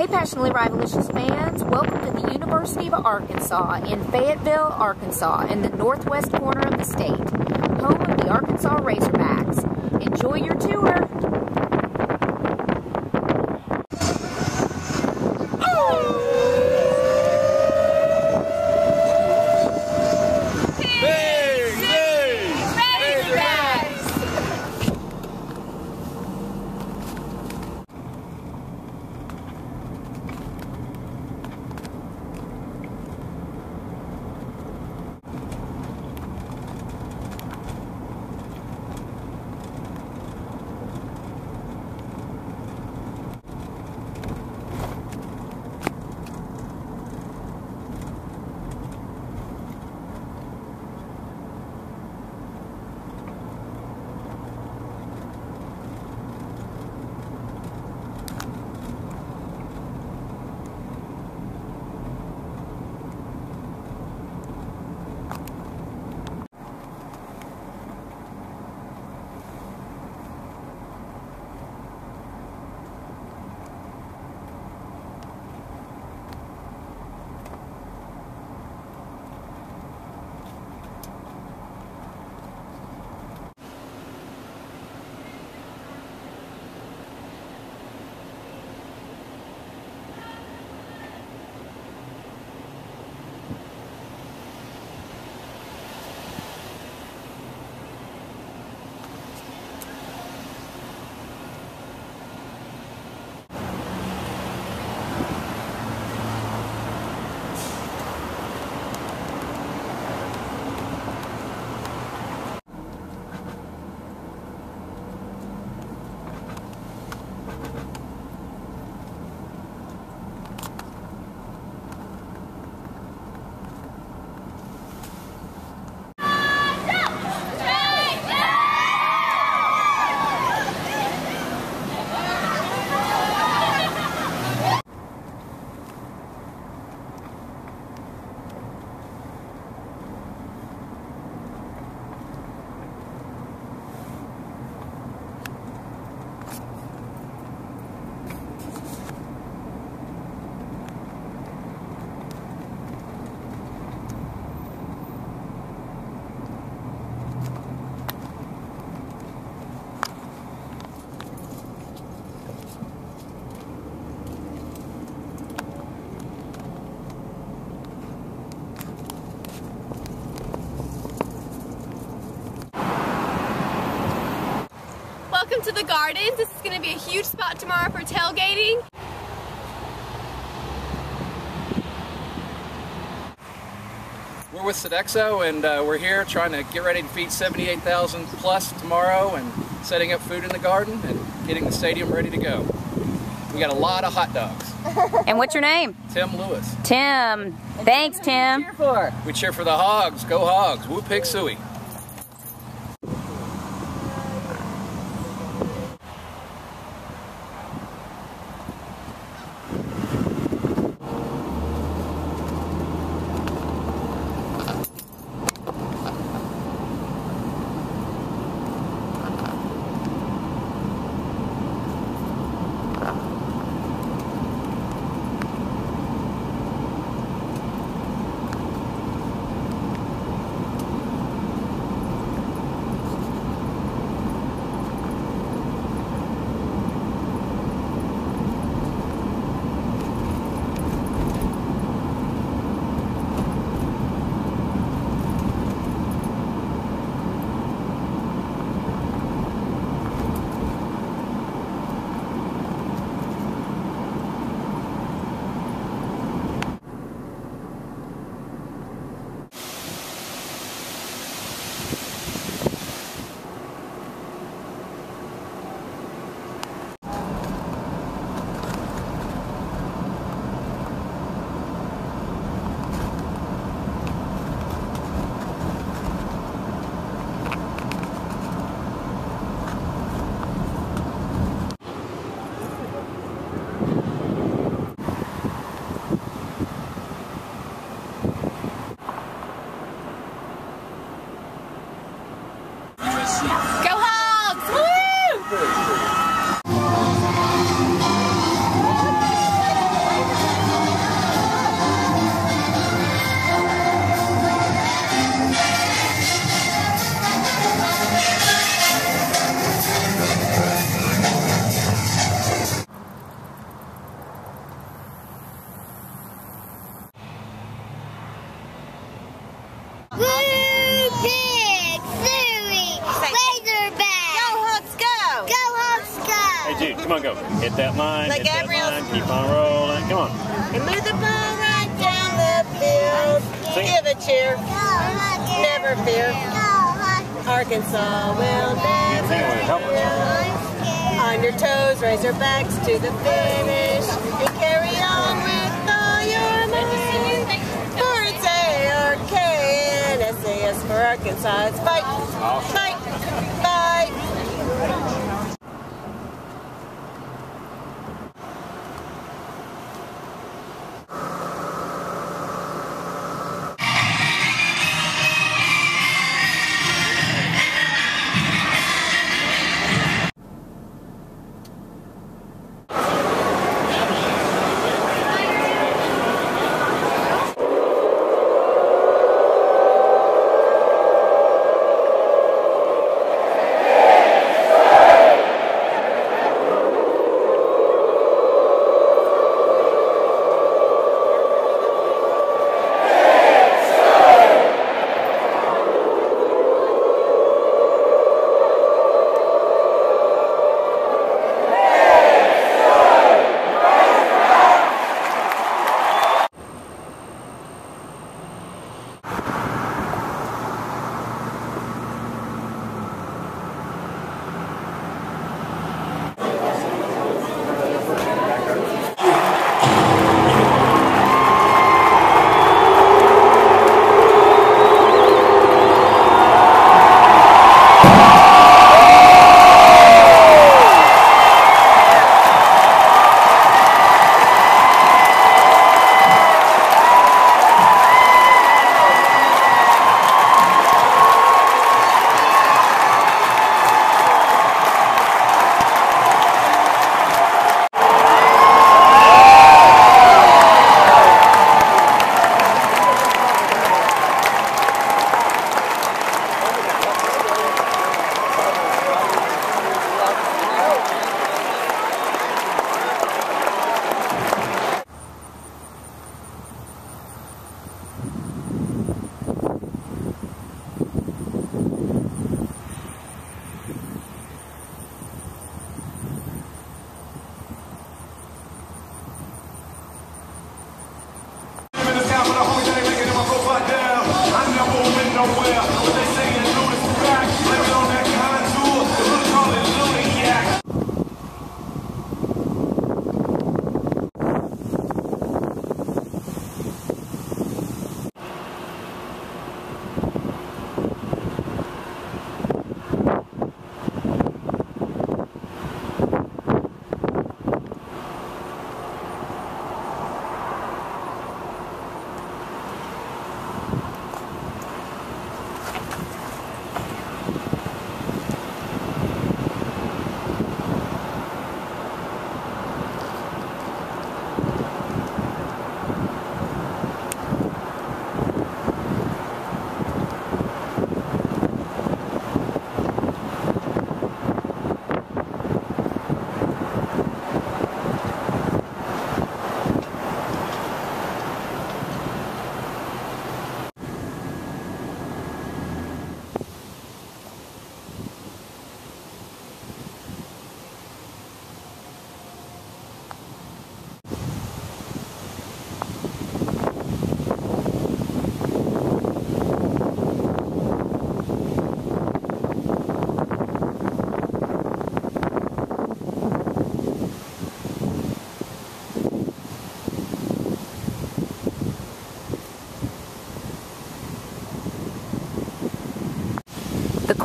Hey, passionately rivalicious fans, welcome to the University of Arkansas in Fayetteville, Arkansas, in the northwest corner of the state, home of the Arkansas Razorbacks. Enjoy your tour. Welcome to the gardens. This is going to be a huge spot tomorrow for tailgating. We're with Sodexo and uh, we're here trying to get ready to feed 78,000 plus tomorrow and setting up food in the garden and getting the stadium ready to go. We got a lot of hot dogs. And what's your name? Tim Lewis. Tim. Thanks, Tim. We cheer for the Hogs. Go Hogs. Woo Pig Sooie. Never fear. Arkansas will never with help us. fail. On your toes, raise your backs to the finish. And carry on with all your might. For it's A-R-K-N, S-A-S for Arkansas. It's fight, fight.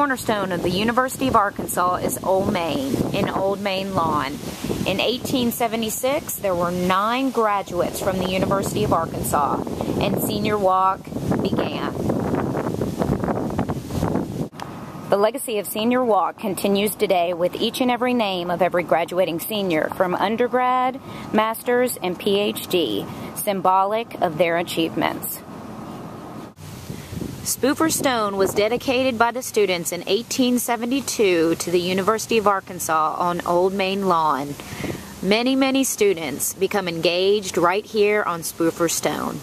Cornerstone of the University of Arkansas is Old Main in Old Main Lawn. In 1876, there were nine graduates from the University of Arkansas, and Senior Walk began. The legacy of Senior Walk continues today with each and every name of every graduating senior from undergrad, master's, and PhD, symbolic of their achievements. Spoofer Stone was dedicated by the students in 1872 to the University of Arkansas on Old Main Lawn. Many, many students become engaged right here on Spoofer Stone.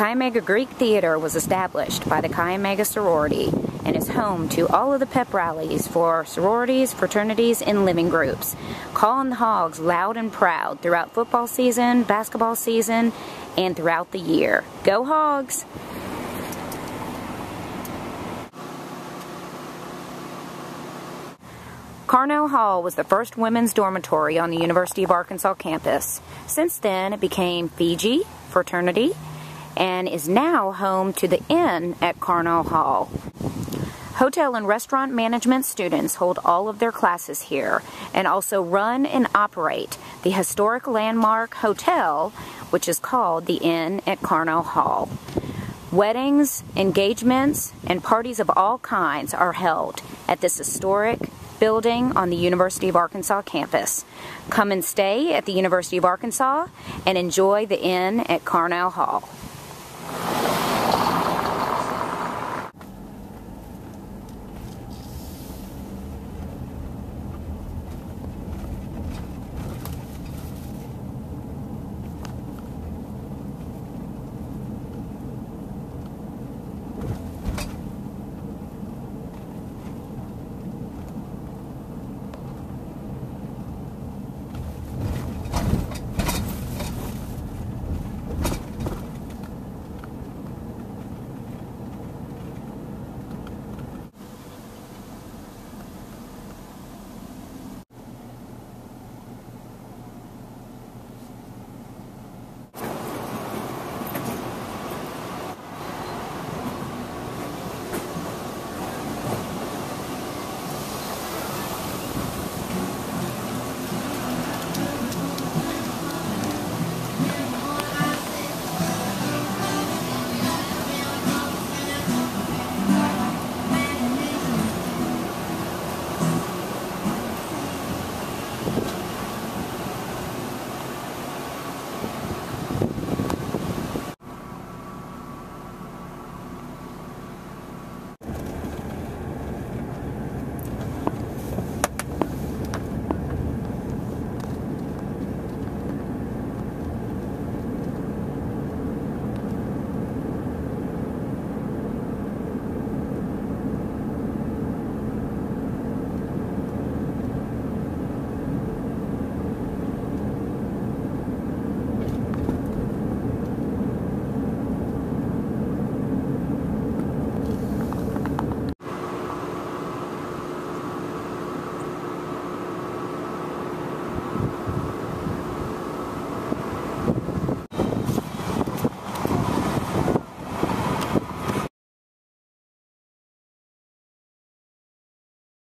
Chi Omega Greek Theater was established by the Chi Omega sorority and is home to all of the pep rallies for sororities, fraternities, and living groups. Calling the Hogs loud and proud throughout football season, basketball season, and throughout the year. Go Hogs! Carnall Hall was the first women's dormitory on the University of Arkansas campus. Since then, it became Fiji, Fraternity, and is now home to the Inn at Carnall Hall. Hotel and restaurant management students hold all of their classes here and also run and operate the historic landmark hotel, which is called the Inn at Carnall Hall. Weddings, engagements, and parties of all kinds are held at this historic building on the University of Arkansas campus. Come and stay at the University of Arkansas and enjoy the inn at Carnall Hall.